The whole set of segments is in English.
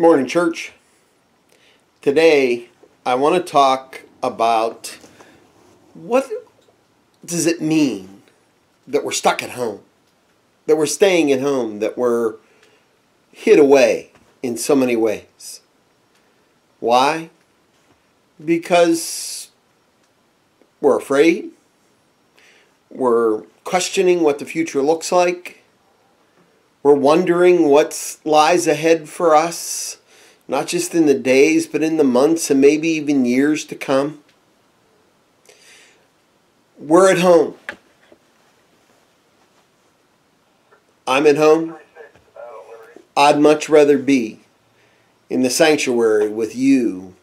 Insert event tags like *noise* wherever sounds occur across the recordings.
Morning, church. Today, I want to talk about what does it mean that we're stuck at home, that we're staying at home, that we're hid away in so many ways. Why? Because we're afraid, we're questioning what the future looks like, we're wondering what lies ahead for us, not just in the days, but in the months and maybe even years to come. We're at home. I'm at home. I'd much rather be in the sanctuary with you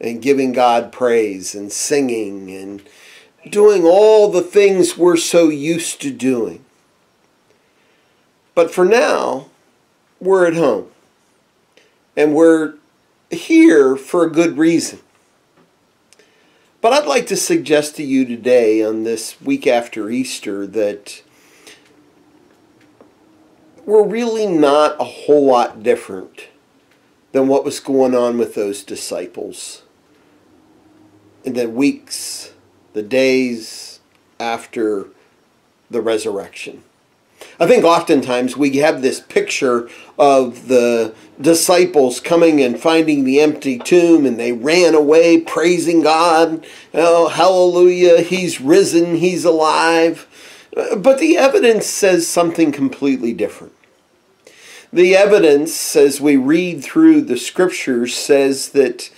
and giving God praise and singing and doing all the things we're so used to doing. But for now, we're at home. And we're here for a good reason. But I'd like to suggest to you today, on this week after Easter, that we're really not a whole lot different than what was going on with those disciples in the weeks, the days after the resurrection. I think oftentimes we have this picture of the disciples coming and finding the empty tomb and they ran away praising God. Oh, hallelujah, he's risen, he's alive. But the evidence says something completely different. The evidence, as we read through the scriptures, says that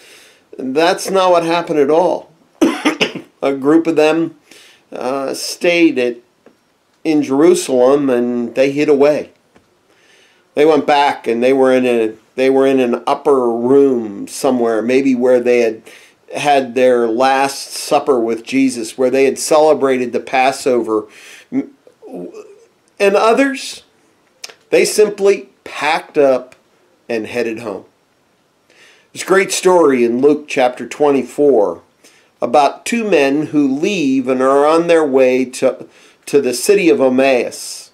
that's not what happened at all. *coughs* a group of them uh, stayed at in Jerusalem and they hid away. They went back and they were in a they were in an upper room somewhere, maybe where they had had their last supper with Jesus, where they had celebrated the Passover. And others, they simply packed up and headed home. There's a great story in Luke chapter 24 about two men who leave and are on their way to to the city of Emmaus,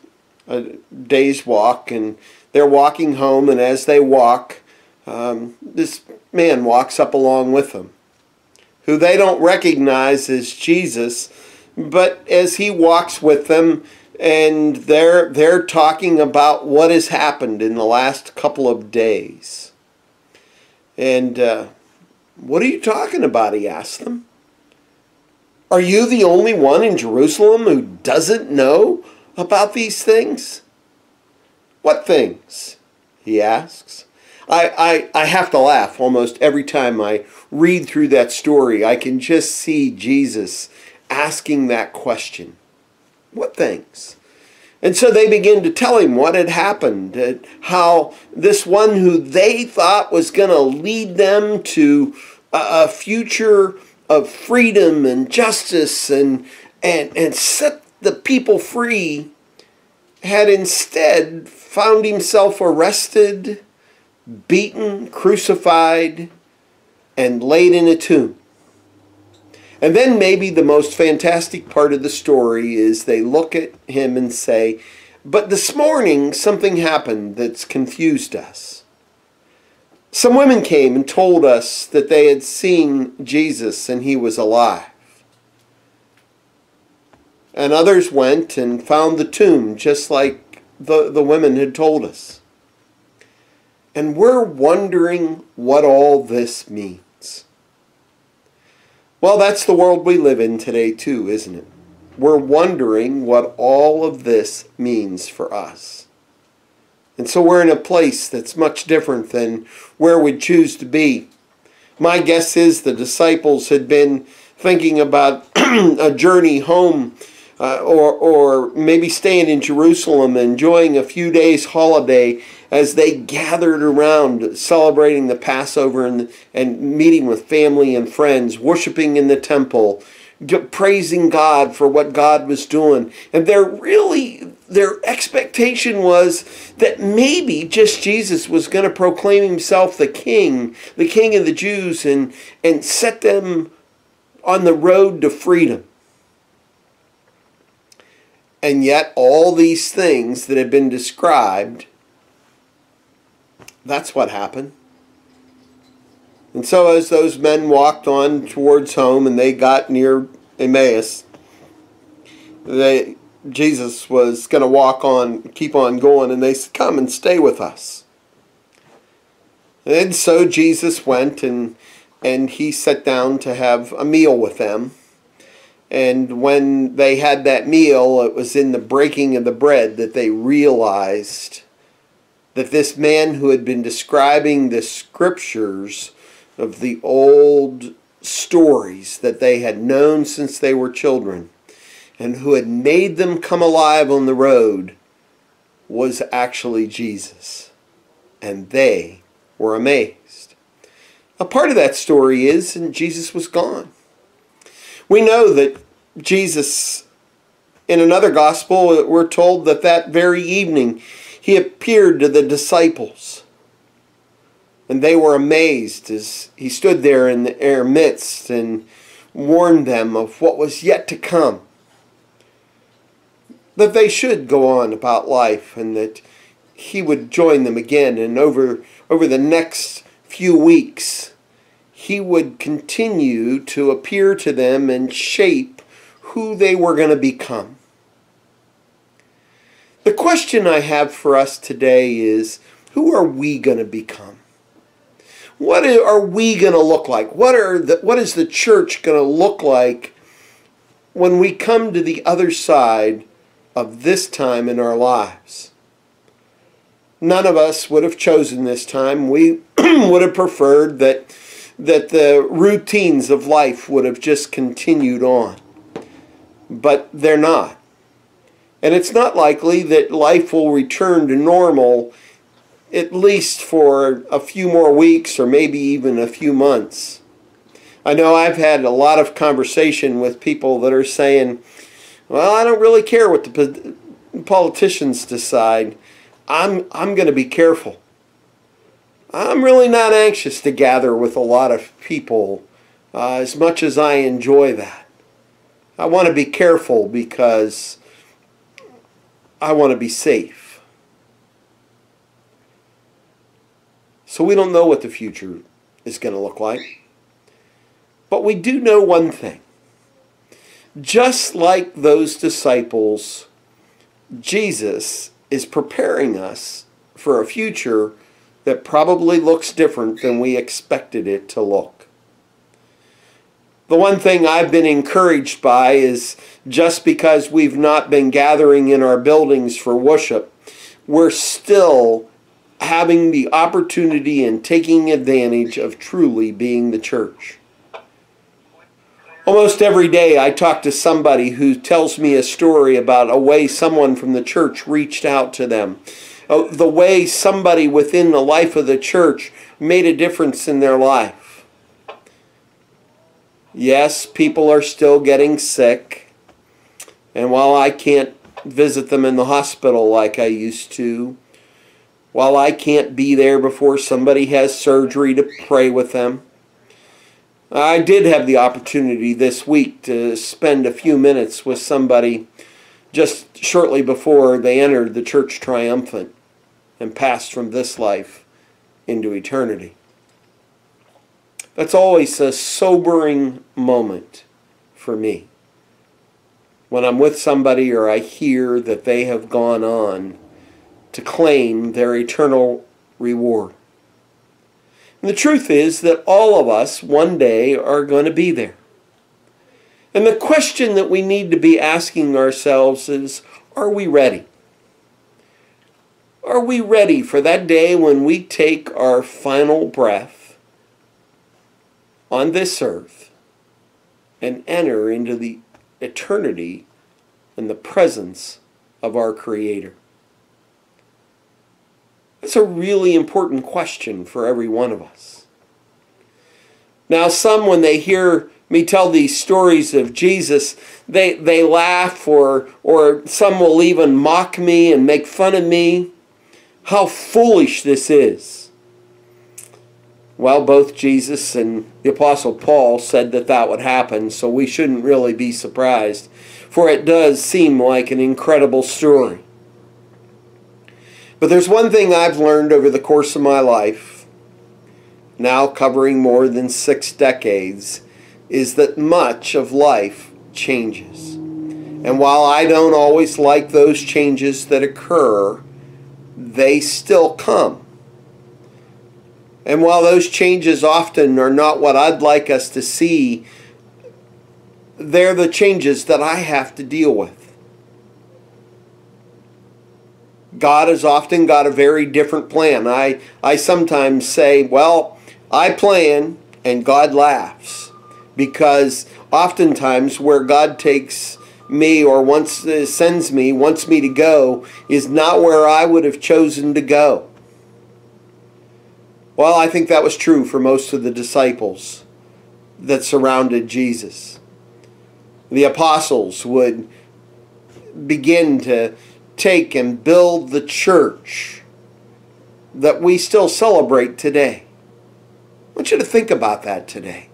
a day's walk, and they're walking home, and as they walk, um, this man walks up along with them, who they don't recognize as Jesus, but as he walks with them, and they're they're talking about what has happened in the last couple of days. And uh, what are you talking about? He asked them. Are you the only one in Jerusalem who doesn't know about these things? What things? He asks. I, I, I have to laugh almost every time I read through that story. I can just see Jesus asking that question. What things? And so they begin to tell him what had happened, how this one who they thought was going to lead them to a future of freedom and justice and, and, and set the people free had instead found himself arrested, beaten, crucified, and laid in a tomb. And then maybe the most fantastic part of the story is they look at him and say, But this morning something happened that's confused us. Some women came and told us that they had seen Jesus and he was alive. And others went and found the tomb just like the, the women had told us. And we're wondering what all this means. Well, that's the world we live in today, too, isn't it? We're wondering what all of this means for us. And so we're in a place that's much different than where we'd choose to be. My guess is the disciples had been thinking about *clears throat* a journey home uh, or, or maybe staying in Jerusalem, enjoying a few days' holiday as they gathered around celebrating the Passover and, and meeting with family and friends, worshiping in the temple, praising God for what God was doing. And they're really their expectation was that maybe just Jesus was going to proclaim himself the king, the king of the Jews, and, and set them on the road to freedom. And yet, all these things that have been described, that's what happened. And so, as those men walked on towards home and they got near Emmaus, they, Jesus was going to walk on, keep on going, and they said, Come and stay with us. And so Jesus went and, and he sat down to have a meal with them. And when they had that meal, it was in the breaking of the bread that they realized that this man who had been describing the scriptures of the old stories that they had known since they were children and who had made them come alive on the road was actually Jesus. And they were amazed. A part of that story is, and Jesus was gone. We know that Jesus, in another gospel, we're told that that very evening he appeared to the disciples. And they were amazed as he stood there in their midst and warned them of what was yet to come. That they should go on about life and that he would join them again. And over, over the next few weeks, he would continue to appear to them and shape who they were going to become. The question I have for us today is who are we going to become? What are we going to look like? What, are the, what is the church going to look like when we come to the other side of this time in our lives? None of us would have chosen this time. We *clears throat* would have preferred that that the routines of life would have just continued on. But they're not. And it's not likely that life will return to normal at least for a few more weeks or maybe even a few months. I know I've had a lot of conversation with people that are saying, well, I don't really care what the politicians decide. I'm, I'm going to be careful. I'm really not anxious to gather with a lot of people uh, as much as I enjoy that. I want to be careful because I want to be safe. So we don't know what the future is going to look like. But we do know one thing. Just like those disciples, Jesus is preparing us for a future that probably looks different than we expected it to look. The one thing I've been encouraged by is just because we've not been gathering in our buildings for worship, we're still having the opportunity and taking advantage of truly being the church. Almost every day I talk to somebody who tells me a story about a way someone from the church reached out to them uh, the way somebody within the life of the church made a difference in their life. Yes, people are still getting sick. And while I can't visit them in the hospital like I used to, while I can't be there before somebody has surgery to pray with them, I did have the opportunity this week to spend a few minutes with somebody just shortly before they entered the church triumphant and passed from this life into eternity. That's always a sobering moment for me. When I'm with somebody or I hear that they have gone on to claim their eternal reward. And the truth is that all of us one day are going to be there. And the question that we need to be asking ourselves is are we ready? Are we ready for that day when we take our final breath on this earth and enter into the eternity in the presence of our Creator? That's a really important question for every one of us. Now, some, when they hear me tell these stories of Jesus, they, they laugh or, or some will even mock me and make fun of me how foolish this is. Well, both Jesus and the Apostle Paul said that that would happen, so we shouldn't really be surprised, for it does seem like an incredible story. But there's one thing I've learned over the course of my life, now covering more than six decades, is that much of life changes. And while I don't always like those changes that occur, they still come. And while those changes often are not what I'd like us to see, they're the changes that I have to deal with. God has often got a very different plan. I, I sometimes say, well, I plan and God laughs because oftentimes where God takes me or wants uh, sends me, wants me to go, is not where I would have chosen to go. Well, I think that was true for most of the disciples that surrounded Jesus. The apostles would begin to take and build the church that we still celebrate today. I want you to think about that today.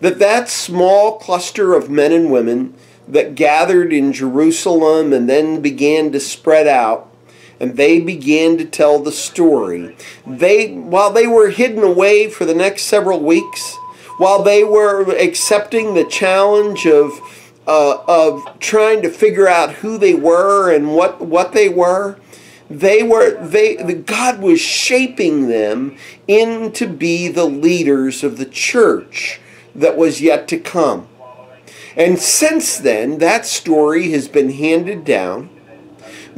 That that small cluster of men and women that gathered in Jerusalem and then began to spread out and they began to tell the story. They while they were hidden away for the next several weeks, while they were accepting the challenge of uh, of trying to figure out who they were and what what they were, they were they the, God was shaping them into be the leaders of the church that was yet to come. And since then, that story has been handed down.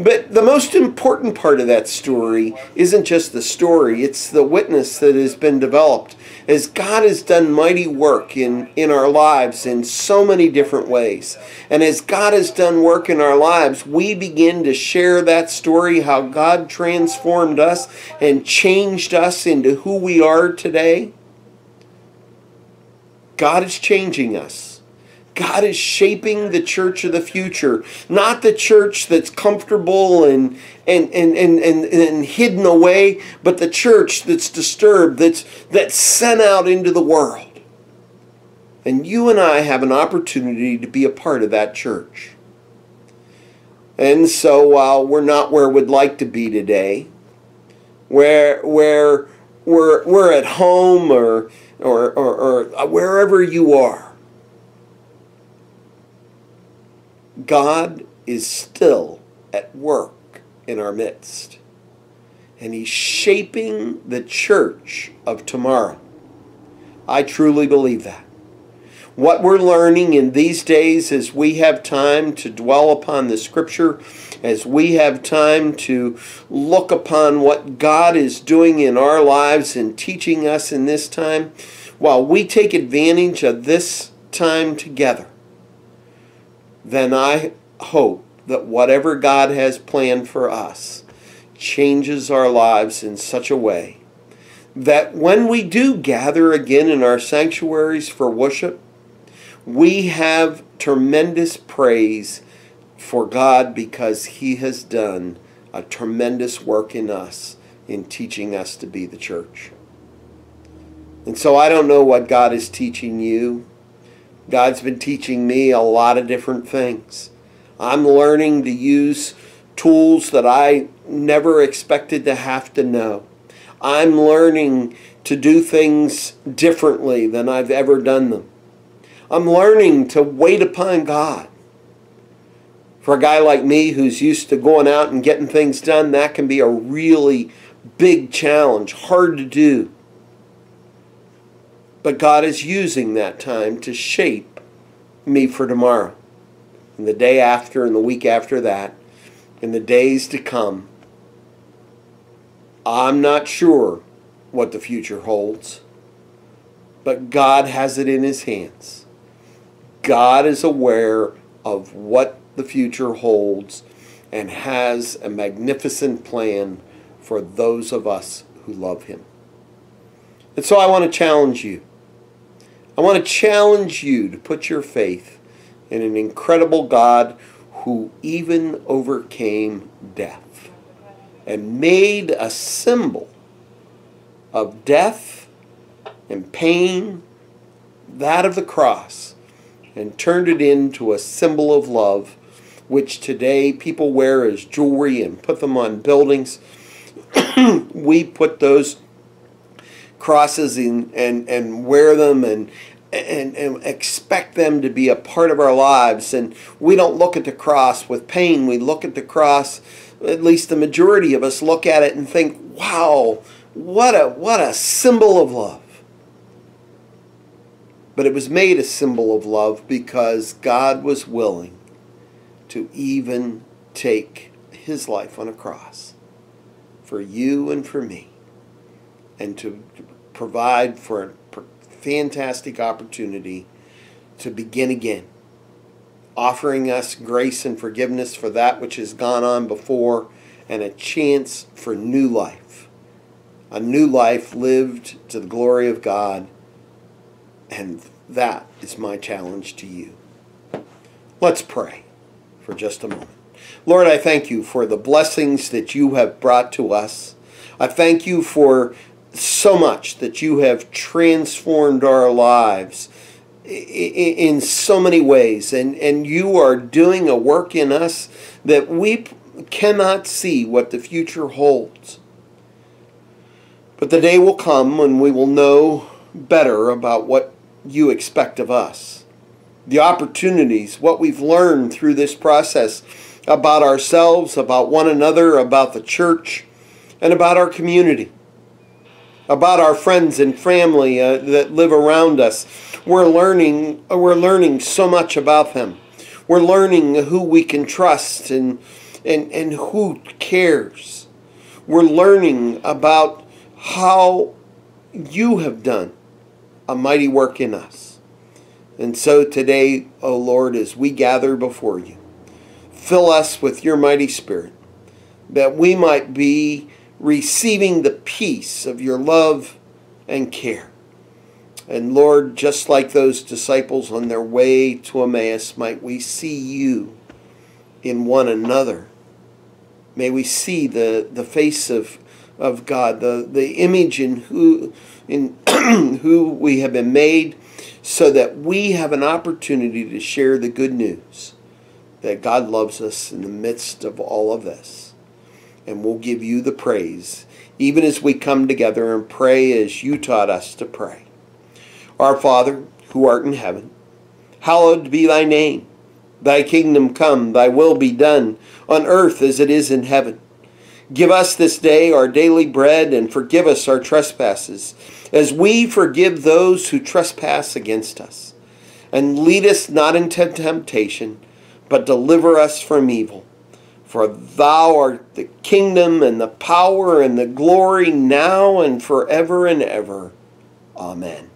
But the most important part of that story isn't just the story, it's the witness that has been developed. As God has done mighty work in, in our lives in so many different ways. And as God has done work in our lives, we begin to share that story how God transformed us and changed us into who we are today. God is changing us. God is shaping the church of the future, not the church that's comfortable and, and, and, and, and, and hidden away, but the church that's disturbed, that's, that's sent out into the world. And you and I have an opportunity to be a part of that church. And so while we're not where we'd like to be today, where, where we're, we're at home or, or, or, or wherever you are, God is still at work in our midst. And He's shaping the church of tomorrow. I truly believe that. What we're learning in these days as we have time to dwell upon the Scripture, as we have time to look upon what God is doing in our lives and teaching us in this time, while we take advantage of this time together, then I hope that whatever God has planned for us changes our lives in such a way that when we do gather again in our sanctuaries for worship, we have tremendous praise for God because He has done a tremendous work in us in teaching us to be the church. And so I don't know what God is teaching you. God's been teaching me a lot of different things. I'm learning to use tools that I never expected to have to know. I'm learning to do things differently than I've ever done them. I'm learning to wait upon God. For a guy like me who's used to going out and getting things done, that can be a really big challenge, hard to do. But God is using that time to shape me for tomorrow, and the day after, and the week after that, and the days to come. I'm not sure what the future holds, but God has it in His hands. God is aware of what the future holds and has a magnificent plan for those of us who love Him. And so I want to challenge you I want to challenge you to put your faith in an incredible God who even overcame death and made a symbol of death and pain, that of the cross, and turned it into a symbol of love, which today people wear as jewelry and put them on buildings. *clears throat* we put those crosses and, and, and wear them and, and, and expect them to be a part of our lives. And we don't look at the cross with pain. We look at the cross, at least the majority of us look at it and think, wow, what a, what a symbol of love. But it was made a symbol of love because God was willing to even take his life on a cross for you and for me and to provide for fantastic opportunity to begin again, offering us grace and forgiveness for that which has gone on before and a chance for new life. A new life lived to the glory of God. And that is my challenge to you. Let's pray for just a moment. Lord, I thank you for the blessings that you have brought to us. I thank you for so much that you have transformed our lives in so many ways. And and you are doing a work in us that we cannot see what the future holds. But the day will come when we will know better about what you expect of us. The opportunities what we've learned through this process about ourselves about one another about the church and about our community about our friends and family uh, that live around us. We're learning, we're learning so much about them. We're learning who we can trust and, and, and who cares. We're learning about how you have done a mighty work in us. And so today, O oh Lord, as we gather before you, fill us with your mighty spirit that we might be receiving the peace of your love and care. And Lord, just like those disciples on their way to Emmaus, might we see you in one another. May we see the, the face of, of God, the, the image in who in *clears throat* who we have been made, so that we have an opportunity to share the good news that God loves us in the midst of all of this and we'll give you the praise, even as we come together and pray as you taught us to pray. Our Father, who art in heaven, hallowed be thy name. Thy kingdom come, thy will be done, on earth as it is in heaven. Give us this day our daily bread, and forgive us our trespasses, as we forgive those who trespass against us. And lead us not into temptation, but deliver us from evil. For thou art the kingdom and the power and the glory now and forever and ever. Amen.